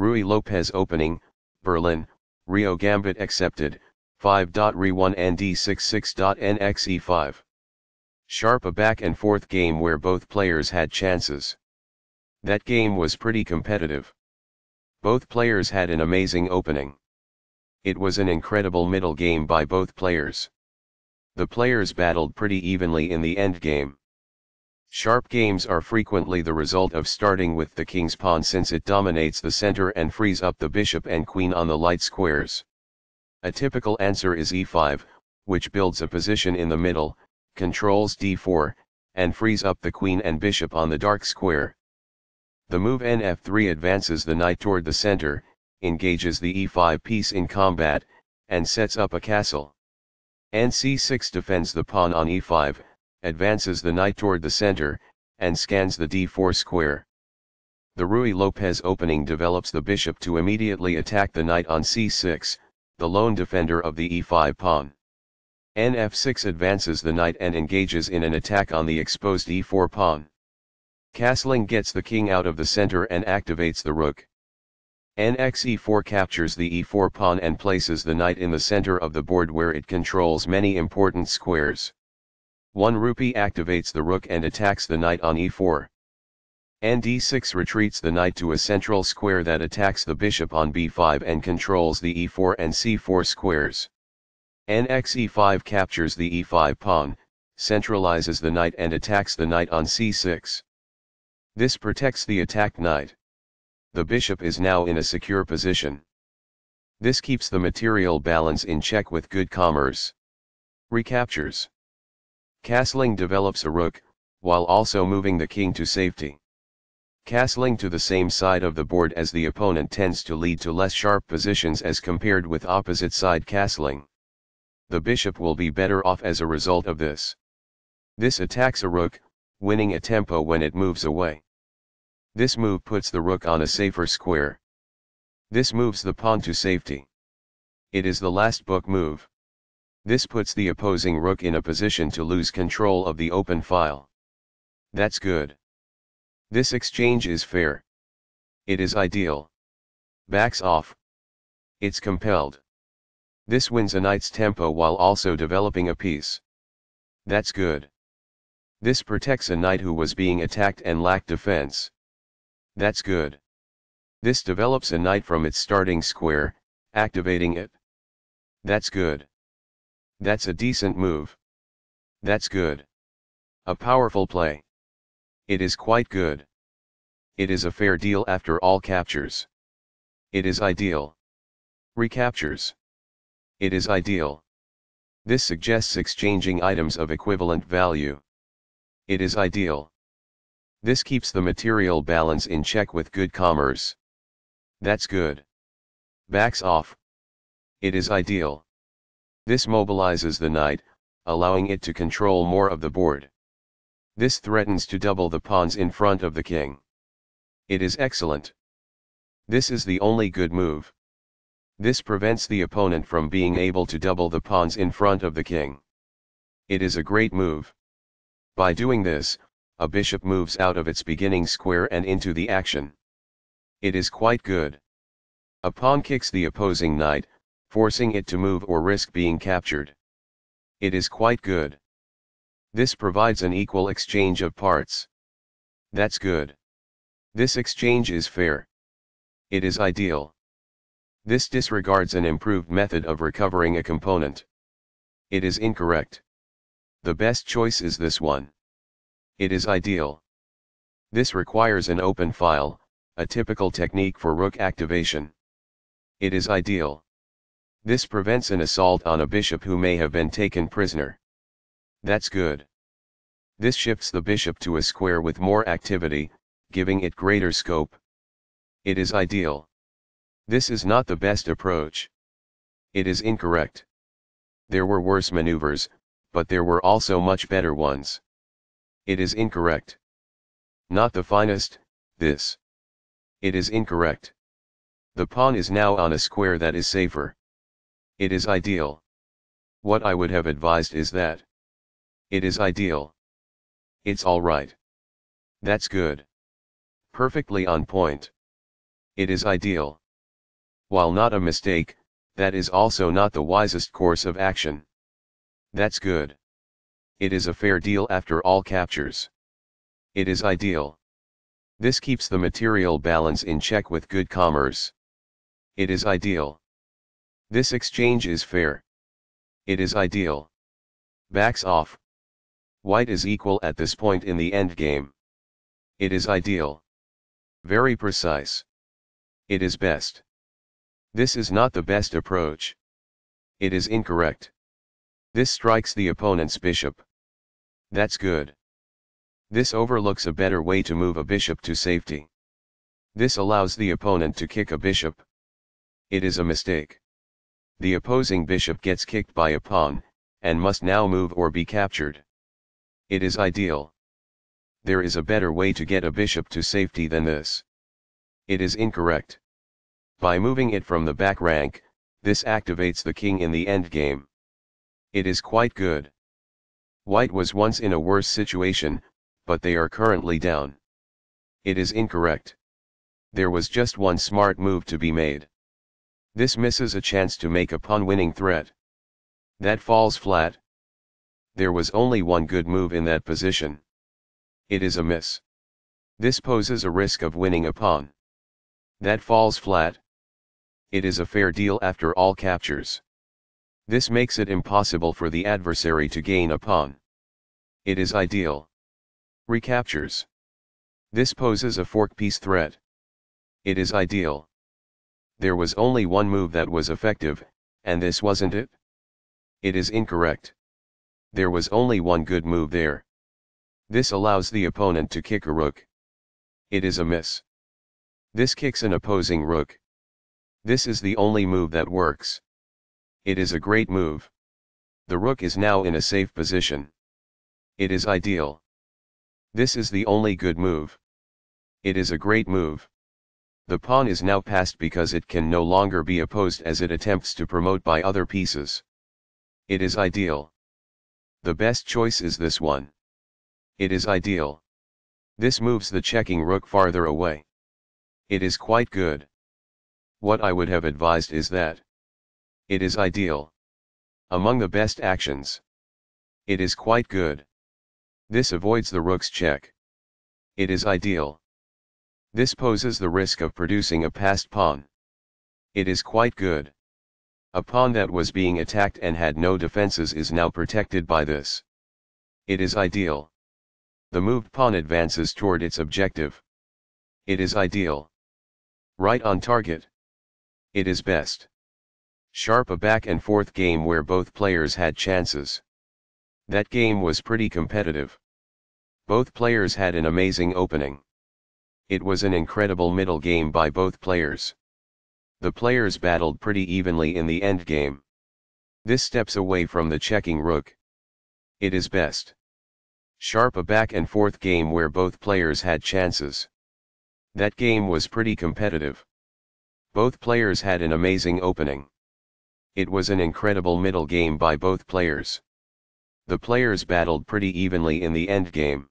Ruy Lopez opening, Berlin, Rio Gambit accepted, 5.Re1 and D66.NXE5. Sharp a back and forth game where both players had chances. That game was pretty competitive. Both players had an amazing opening. It was an incredible middle game by both players. The players battled pretty evenly in the end game. Sharp games are frequently the result of starting with the king's pawn since it dominates the center and frees up the bishop and queen on the light squares. A typical answer is e5, which builds a position in the middle, controls d4, and frees up the queen and bishop on the dark square. The move nf3 advances the knight toward the center, engages the e5 piece in combat, and sets up a castle. nc6 defends the pawn on e5, advances the knight toward the center, and scans the d4 square. The Ruy Lopez opening develops the bishop to immediately attack the knight on c6, the lone defender of the e5 pawn. nf6 advances the knight and engages in an attack on the exposed e4 pawn. Castling gets the king out of the center and activates the rook. nxe4 captures the e4 pawn and places the knight in the center of the board where it controls many important squares. 1 rupee activates the rook and attacks the knight on e4. And d6 retreats the knight to a central square that attacks the bishop on b5 and controls the e4 and c4 squares. nxe5 captures the e5 pawn, centralizes the knight and attacks the knight on c6. This protects the attacked knight. The bishop is now in a secure position. This keeps the material balance in check with good commerce. Recaptures. Castling develops a rook, while also moving the king to safety. Castling to the same side of the board as the opponent tends to lead to less sharp positions as compared with opposite side castling. The bishop will be better off as a result of this. This attacks a rook, winning a tempo when it moves away. This move puts the rook on a safer square. This moves the pawn to safety. It is the last book move. This puts the opposing rook in a position to lose control of the open file. That's good. This exchange is fair. It is ideal. Backs off. It's compelled. This wins a knight's tempo while also developing a piece. That's good. This protects a knight who was being attacked and lacked defense. That's good. This develops a knight from its starting square, activating it. That's good. That's a decent move. That's good. A powerful play. It is quite good. It is a fair deal after all captures. It is ideal. Recaptures. It is ideal. This suggests exchanging items of equivalent value. It is ideal. This keeps the material balance in check with good commerce. That's good. Backs off. It is ideal. This mobilizes the knight, allowing it to control more of the board. This threatens to double the pawns in front of the king. It is excellent. This is the only good move. This prevents the opponent from being able to double the pawns in front of the king. It is a great move. By doing this, a bishop moves out of its beginning square and into the action. It is quite good. A pawn kicks the opposing knight, forcing it to move or risk being captured. It is quite good. This provides an equal exchange of parts. That's good. This exchange is fair. It is ideal. This disregards an improved method of recovering a component. It is incorrect. The best choice is this one. It is ideal. This requires an open file, a typical technique for rook activation. It is ideal. This prevents an assault on a bishop who may have been taken prisoner. That's good. This shifts the bishop to a square with more activity, giving it greater scope. It is ideal. This is not the best approach. It is incorrect. There were worse maneuvers, but there were also much better ones. It is incorrect. Not the finest, this. It is incorrect. The pawn is now on a square that is safer. It is ideal. What I would have advised is that. It is ideal. It's alright. That's good. Perfectly on point. It is ideal. While not a mistake, that is also not the wisest course of action. That's good. It is a fair deal after all captures. It is ideal. This keeps the material balance in check with good commerce. It is ideal. This exchange is fair. It is ideal. Backs off. White is equal at this point in the endgame. It is ideal. Very precise. It is best. This is not the best approach. It is incorrect. This strikes the opponent's bishop. That's good. This overlooks a better way to move a bishop to safety. This allows the opponent to kick a bishop. It is a mistake. The opposing bishop gets kicked by a pawn, and must now move or be captured. It is ideal. There is a better way to get a bishop to safety than this. It is incorrect. By moving it from the back rank, this activates the king in the endgame. It is quite good. White was once in a worse situation, but they are currently down. It is incorrect. There was just one smart move to be made. This misses a chance to make a pawn-winning threat. That falls flat. There was only one good move in that position. It is a miss. This poses a risk of winning a pawn. That falls flat. It is a fair deal after all captures. This makes it impossible for the adversary to gain a pawn. It is ideal. Recaptures. This poses a fork piece threat. It is ideal. There was only one move that was effective, and this wasn't it? It is incorrect. There was only one good move there. This allows the opponent to kick a rook. It is a miss. This kicks an opposing rook. This is the only move that works. It is a great move. The rook is now in a safe position. It is ideal. This is the only good move. It is a great move. The pawn is now passed because it can no longer be opposed as it attempts to promote by other pieces. It is ideal. The best choice is this one. It is ideal. This moves the checking rook farther away. It is quite good. What I would have advised is that. It is ideal. Among the best actions. It is quite good. This avoids the rook's check. It is ideal. This poses the risk of producing a passed pawn. It is quite good. A pawn that was being attacked and had no defenses is now protected by this. It is ideal. The moved pawn advances toward its objective. It is ideal. Right on target. It is best. Sharp a back and forth game where both players had chances. That game was pretty competitive. Both players had an amazing opening. It was an incredible middle game by both players. The players battled pretty evenly in the endgame. This steps away from the checking rook. It is best. Sharp a back and forth game where both players had chances. That game was pretty competitive. Both players had an amazing opening. It was an incredible middle game by both players. The players battled pretty evenly in the endgame.